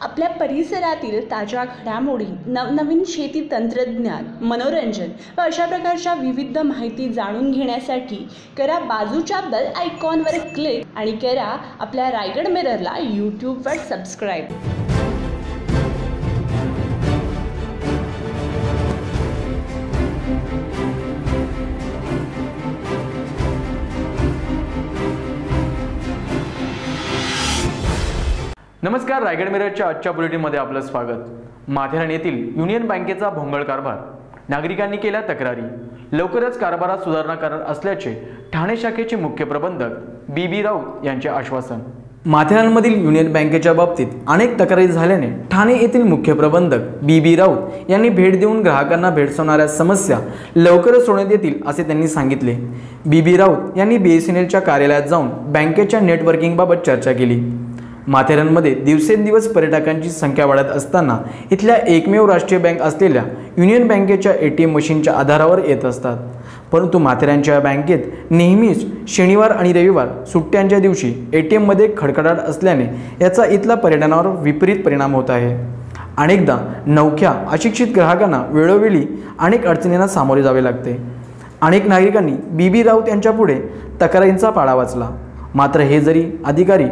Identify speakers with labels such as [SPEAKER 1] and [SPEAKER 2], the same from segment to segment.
[SPEAKER 1] आपल्या परिसरातील ताज्या घडामोडी नवनवीन शेती तंत्रज्ञान मनोरंजन व अशा प्रकारच्या विविध माहिती जाणून घेण्यासाठी करा बाजूच्या बेल आयकॉनवर क्लिक आणि करा आपल्या रायगड मिररला यूट्यूबवर सबस्क्राईब
[SPEAKER 2] नमस्कार रायगड मिरजच्या आजच्या बुलेटिनमध्ये आपलं स्वागत. माथेरान येथील युनियन बँकेचा भोंगळ कारभार. नागरिकांनी केल्या तक्रारी. लवकरच कारभारात सुधारणा करणार असल्याचे ठाणे शाखेचे मुख्य प्रबंधक बी बी राऊत यांचे आश्वासन. माथेरानमधील युनियन बँकेच्या बाबतीत अनेक तक्रारी झाल्याने ठाणे येथील मुख्य प्रबंधक बी बी राऊत यांनी भेट देऊन ग्राहकांना भेडसावणाऱ्या समस्या लवकरच सोडण्यात येतील असे त्यांनी सांगितले. बी बी राऊत यांनी बी एस एन एलच्या कार्यालयात जाऊन बँकेच्या नेटवर्किंगबाबत चर्चा केली. माथेरानमध्ये दिवसेंदिवस पर्यटकांची संख्या वाढत असताना इथल्या एकमेव राष्ट्रीय बँक असलेल्या युनियन बँकेच्या ए टी एम मशीनच्या आधारावर येत असतात. परंतु माथेरानच्या बँकेत नेहमीच शनिवार आणि रविवार सुट्ट्यांच्या दिवशी ए टी एममध्ये खडखडाट असल्याने याचा इथला पर्यटनावर विपरीत परिणाम होत आहे. अनेकदा नवख्या अशिक्षित ग्राहकांना वेळोवेळी अनेक अडचणींना सामोरे जावे लागते. अनेक नागरिकांनी बी बी राऊत यांच्यापुढे तक्रारींचा पाडा वाचला. मात्र हे जरी अधिकारी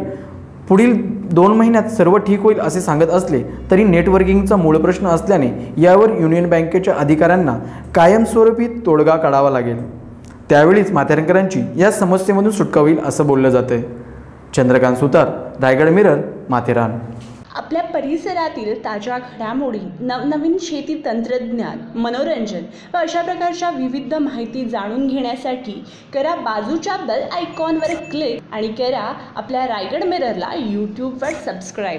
[SPEAKER 2] पुढील दोन महिन्यात सर्व ठीक होईल असे सांगत असले तरी नेटवर्किंगचा मूळ प्रश्न असल्याने यावर युनियन बँकेच्या अधिकाऱ्यांना कायमस्वरूपी तोडगा काढावा लागेल. त्यावेळीच माथेरंकरांची या समस्येमधून सुटका होईल असं बोललं जातं चंद्रकांत सुतार रायगड मिरर माथेरान.
[SPEAKER 1] आपल्या परिसरातील ताज्या घडामोडी नवनवीन शेती तंत्रज्ञान मनोरंजन व अशा प्रकारच्या विविध माहिती जाणून घेण्यासाठी करा बाजूच्या बेल आयकॉनवर क्लिक आणि करा आपल्या रायगड मिररला यूट्यूबवर सबस्क्राईब